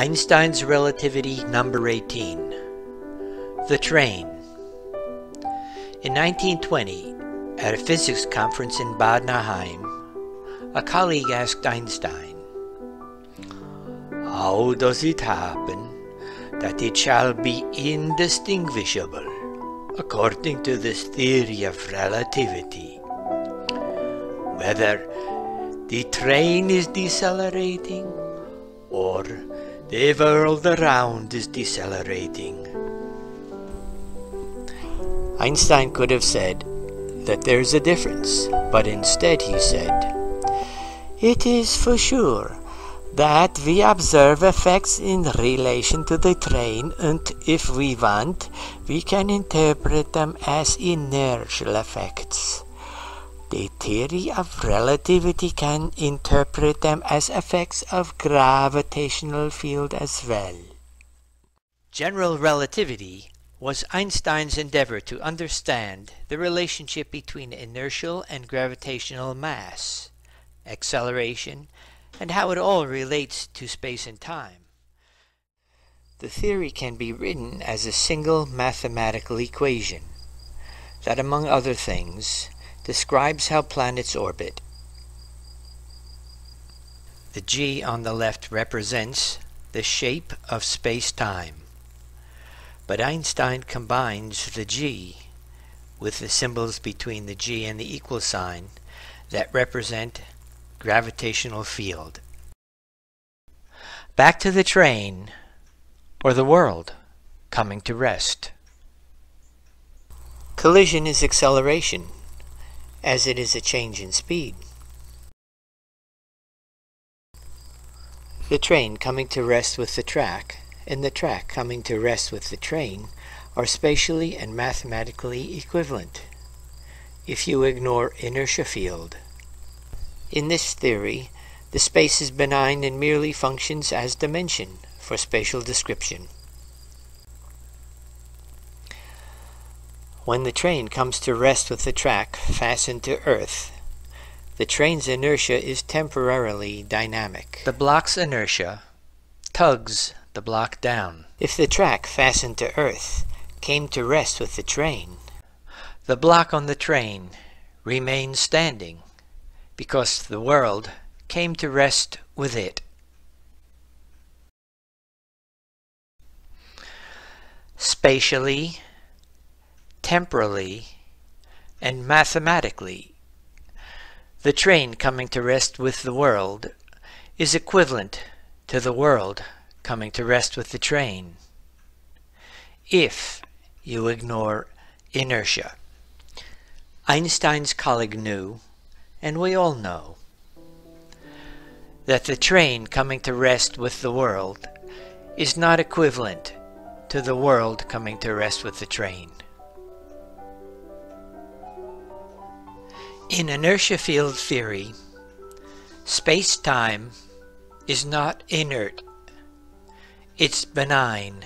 Einstein's Relativity Number 18 The Train In 1920, at a physics conference in Bad Nauheim, a colleague asked Einstein, How does it happen that it shall be indistinguishable according to this theory of relativity? Whether the train is decelerating or the world around is decelerating. Einstein could have said that there's a difference, but instead he said, It is for sure that we observe effects in relation to the train, and if we want, we can interpret them as inertial effects. The theory of relativity can interpret them as effects of gravitational field as well. General relativity was Einstein's endeavor to understand the relationship between inertial and gravitational mass, acceleration, and how it all relates to space and time. The theory can be written as a single mathematical equation that, among other things, describes how planets orbit. The G on the left represents the shape of space-time. But Einstein combines the G with the symbols between the G and the equal sign that represent gravitational field. Back to the train, or the world, coming to rest. Collision is acceleration as it is a change in speed. The train coming to rest with the track and the track coming to rest with the train are spatially and mathematically equivalent if you ignore inertia field. In this theory, the space is benign and merely functions as dimension for spatial description. When the train comes to rest with the track fastened to earth, the train's inertia is temporarily dynamic. The block's inertia tugs the block down. If the track fastened to earth came to rest with the train, the block on the train remains standing because the world came to rest with it. Spatially, temporally, and mathematically. The train coming to rest with the world is equivalent to the world coming to rest with the train if you ignore inertia. Einstein's colleague knew, and we all know, that the train coming to rest with the world is not equivalent to the world coming to rest with the train. In inertia field theory, space-time is not inert. It's benign.